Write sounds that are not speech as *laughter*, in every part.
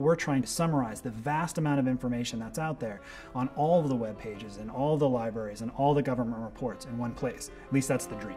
We're trying to summarize the vast amount of information that's out there on all of the web pages and all the libraries and all the government reports in one place. At least that's the dream.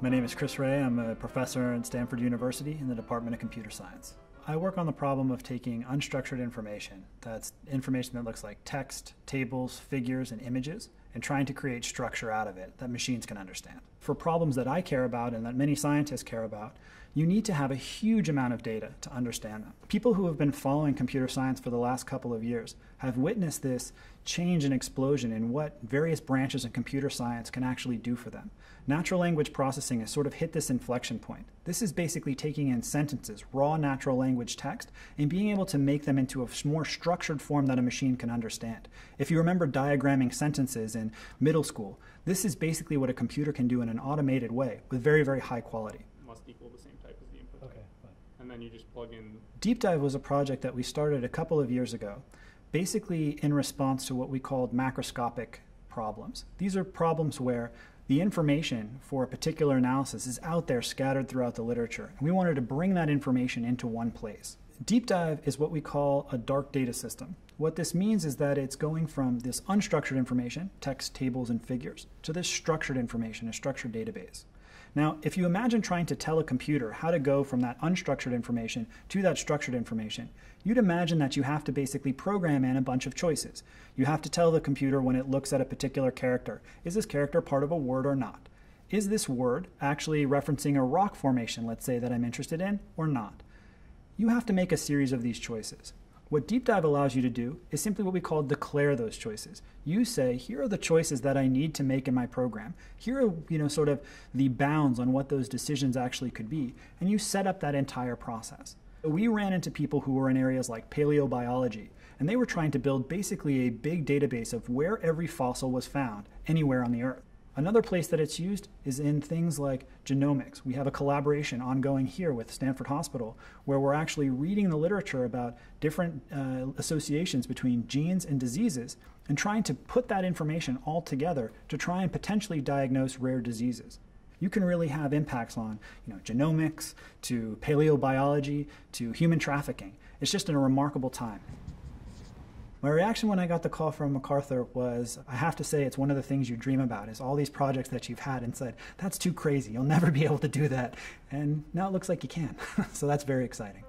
My name is Chris Ré. I'm a professor at Stanford University in the Department of Computer Science. I work on the problem of taking unstructured information, that's information that looks like text, tables, figures, and images, and trying to create structure out of it that machines can understand. For problems that I care about and that many scientists care about, you need to have a huge amount of data to understand them. People who have been following computer science for the last couple of years have witnessed this change and explosion in what various branches of computer science can actually do for them. Natural language processing has sort of hit this inflection point. This is basically taking in sentences, raw natural language text, and being able to make them into a more structured form that a machine can understand. If you remember diagramming sentences in middle school, this is basically what a computer can do in an automated way with very, very high quality must equal the same type as the input Okay, type. fine. And then you just plug in, DeepDive was a project that we started a couple of years ago, basically in response to what we called macroscopic problems. These are problems where the information for a particular analysis is out there scattered throughout the literature, and we wanted to bring that information into one place. DeepDive is what we call a dark data system. What this means is that it's going from this unstructured information, text, tables, and figures, to this structured information, a structured database. Now, if you imagine trying to tell a computer how to go from that unstructured information to that structured information, you'd imagine that you have to basically program in a bunch of choices. You have to tell the computer when it looks at a particular character, is this character part of a word or not? Is this word actually referencing a rock formation, let's say, that I'm interested in, or not? You have to make a series of these choices. What DeepDive allows you to do is simply what we call declare those choices. You say, here are the choices that I need to make in my program. Here are, you know, sort of the bounds on what those decisions actually could be, and you set up that entire process. We ran into people who were in areas like paleobiology, and they were trying to build basically a big database of where every fossil was found anywhere on the Earth. Another place that it's used is in things like genomics. We have a collaboration ongoing here with Stanford Hospital where we're actually reading the literature about different uh, associations between genes and diseases and trying to put that information all together to try and potentially diagnose rare diseases. You can really have impacts on you know, genomics to paleobiology to human trafficking. It's just in a remarkable time. My reaction when I got the call from MacArthur was, I have to say, it's one of the things you dream about, is all these projects that you've had and said, that's too crazy, you'll never be able to do that. And now it looks like you can. *laughs* so that's very exciting.